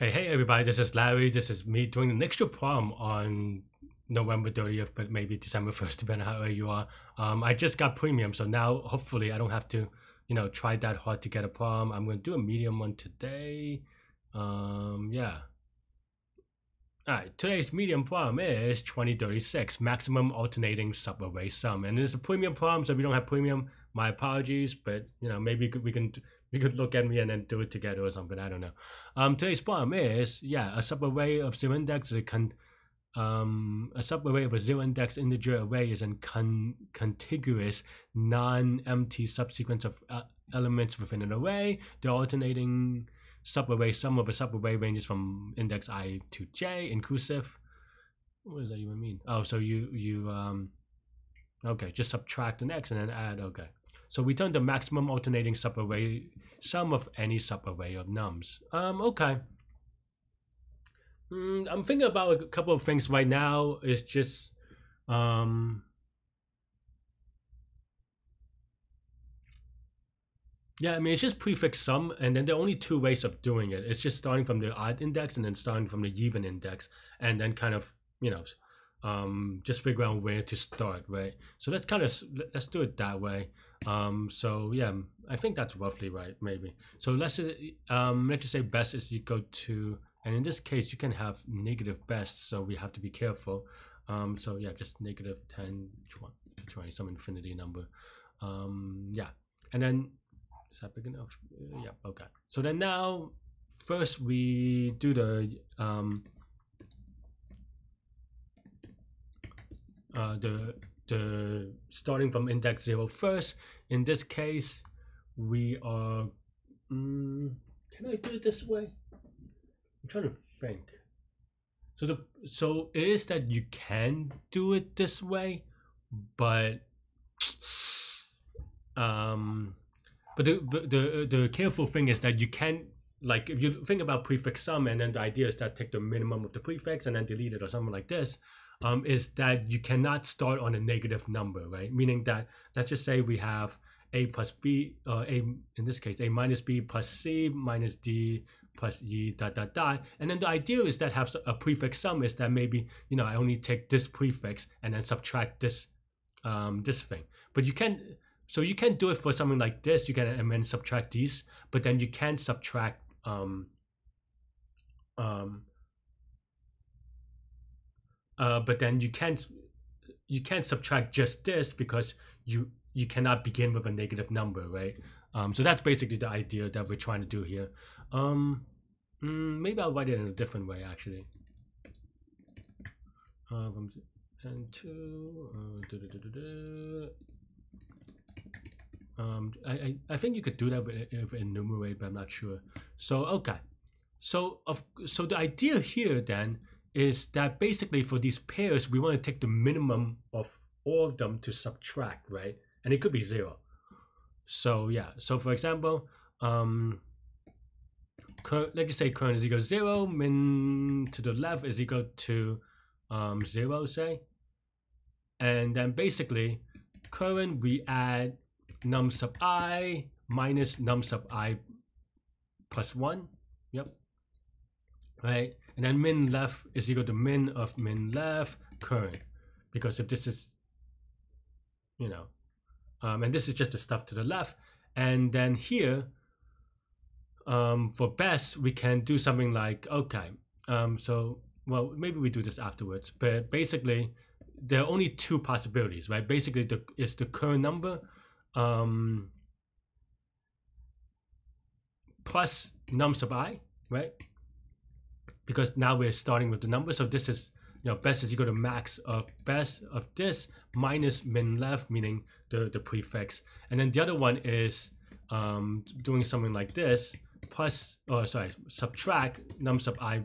Hey, hey, everybody, this is Larry. This is me doing an extra problem on November 30th, but maybe December 1st, depending on how you are. Um, I just got premium, so now hopefully I don't have to, you know, try that hard to get a problem. I'm going to do a medium one today. Um, yeah. All right, today's medium problem is 2036, maximum alternating subarray sum. And it's a premium problem, so if you don't have premium, my apologies, but, you know, maybe we can you could look at me and then do it together or something. I don't know. Um, today's problem is yeah, a subarray of zero index is a con um, a subarray of a zero index integer array is a con contiguous non-empty subsequence of uh, elements within an array. The alternating subarray sum of a subarray ranges from index i to j inclusive. What does that even mean? Oh, so you you um okay, just subtract the x and then add okay. So we turn the maximum alternating subarray sum of any subarray of nums. Um, okay. Mm, I'm thinking about a couple of things right now. It's just, um, yeah, I mean, it's just prefix sum, and then there are only two ways of doing it. It's just starting from the odd index and then starting from the even index, and then kind of, you know, um, just figure out where to start, right? So let's kind of let's do it that way. Um, so yeah, I think that's roughly right, maybe. So let's um, let's just say best is equal to, and in this case, you can have negative best, so we have to be careful. Um, so yeah, just negative 10, 20, 20 some infinity number. Um, yeah, and then is that big enough? Uh, yeah, okay. So then now, first we do the um, uh, the the starting from index zero first. In this case, we are. Mm, can I do it this way? I'm trying to think. So the so it is that you can do it this way, but um, but the the the careful thing is that you can like if you think about prefix sum and then the idea is that take the minimum of the prefix and then delete it or something like this um, is that you cannot start on a negative number, right? Meaning that let's just say we have a plus b, uh, a in this case a minus b plus c minus d plus e dot dot dot, and then the idea is that have a prefix sum is that maybe you know I only take this prefix and then subtract this um, this thing, but you can so you can do it for something like this. You can and then subtract these, but then you can't subtract um, um, uh, but then you can't you can't subtract just this because you you cannot begin with a negative number, right? Um, so that's basically the idea that we're trying to do here. Um, mm, maybe I'll write it in a different way, actually. Uh, and two. Uh, um, I, I, I think you could do that with, with enumerate, but I'm not sure. So okay, so of so the idea here then is that basically for these pairs, we want to take the minimum of all of them to subtract, right? And it could be zero. So yeah, so for example, um, current, let's say current is equal to zero, min to the left is equal to um, zero, say. And then basically, current we add num sub i minus num sub i plus one. Yep. Right. And then min left is equal to min of min left current. Because if this is, you know, um, and this is just the stuff to the left. And then here, um, for best, we can do something like, okay, um, so, well, maybe we do this afterwards. But basically, there are only two possibilities, right? Basically, the, it's the current number um, plus num sub i, right? because now we're starting with the number. So this is, you know, best is equal to max of best of this minus min left, meaning the, the prefix. And then the other one is um, doing something like this, plus, oh, sorry, subtract num sub i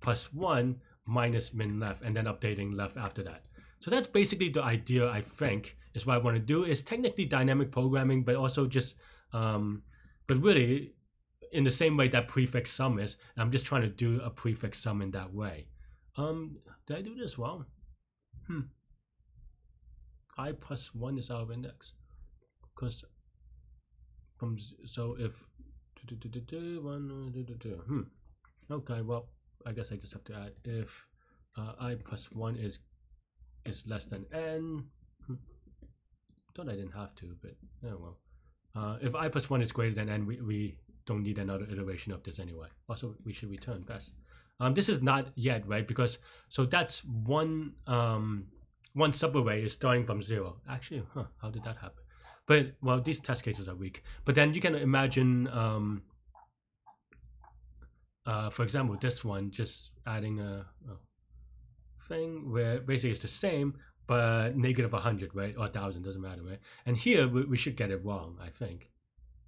plus 1 minus min left, and then updating left after that. So that's basically the idea, I think, is what I want to do. Is technically dynamic programming, but also just, um, but really, in the same way that prefix sum is. I'm just trying to do a prefix sum in that way. Um, did I do this well? Hmm. I plus one is out of index. Because from so if one hmm. Okay, well, I guess I just have to add if uh, i plus 1 is is less than n. Thought I didn't have to, but oh well. Uh, if i plus 1 is greater than n, we, we don't need another iteration of this anyway. Also, we should return best. Um, this is not yet, right? Because, so that's one, um, one subarray is starting from zero. Actually, huh, how did that happen? But, well, these test cases are weak. But then you can imagine, um, uh, for example, this one, just adding a, a thing where basically it's the same, but negative 100, right? Or 1,000, doesn't matter, right? And here we, we should get it wrong, I think.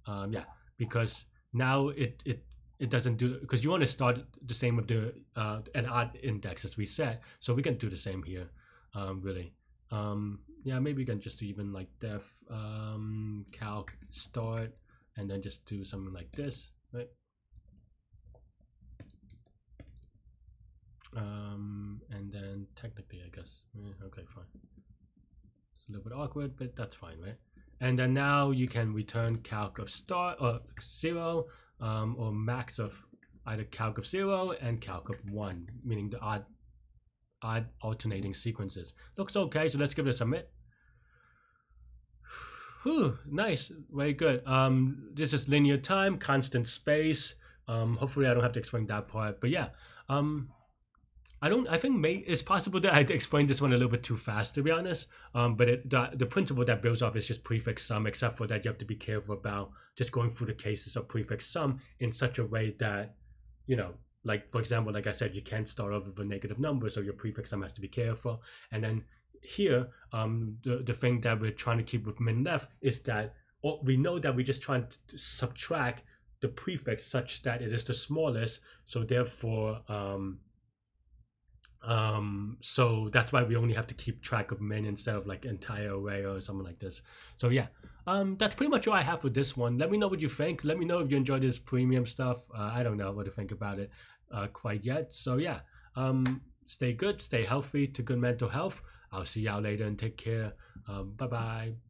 Um, yeah, because now it, it it doesn't do because you want to start the same with the uh, an odd index as we said so we can do the same here um, really um, yeah maybe we can just do even like def um, calc start and then just do something like this right um, technically I guess eh, okay fine it's a little bit awkward but that's fine right and then now you can return calc of start or zero um, or max of either calc of zero and calc of one, meaning the odd, odd alternating sequences. Looks okay, so let's give it a submit. Whew, nice, very good. Um, this is linear time, constant space. Um, hopefully I don't have to explain that part, but yeah. Um, I don't. I think may, it's possible that I explained this one a little bit too fast, to be honest. Um, but it, the the principle that builds off is just prefix sum, except for that you have to be careful about just going through the cases of prefix sum in such a way that, you know, like for example, like I said, you can't start off with a negative number, so your prefix sum has to be careful. And then here, um, the the thing that we're trying to keep with min left is that we know that we're just trying to subtract the prefix such that it is the smallest. So therefore, um, um, so that's why we only have to keep track of min instead of like entire array or something like this. So yeah, um, that's pretty much all I have for this one. Let me know what you think. Let me know if you enjoy this premium stuff. Uh, I don't know what to think about it uh, quite yet. So yeah, um, stay good, stay healthy, to good mental health. I'll see y'all later and take care. Um, bye bye.